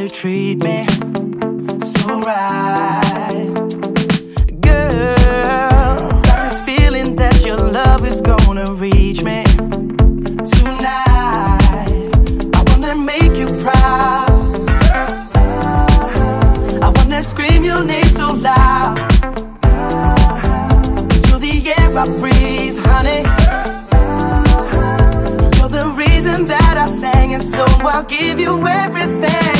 to treat me so right. Girl, got this feeling that your love is gonna reach me tonight. I wanna make you proud. Uh-huh. I wanna scream your name so loud. Uh-huh. Cause you're the air I breathe, honey. Uh-huh. You're the reason that I sang, and so I'll give you everything.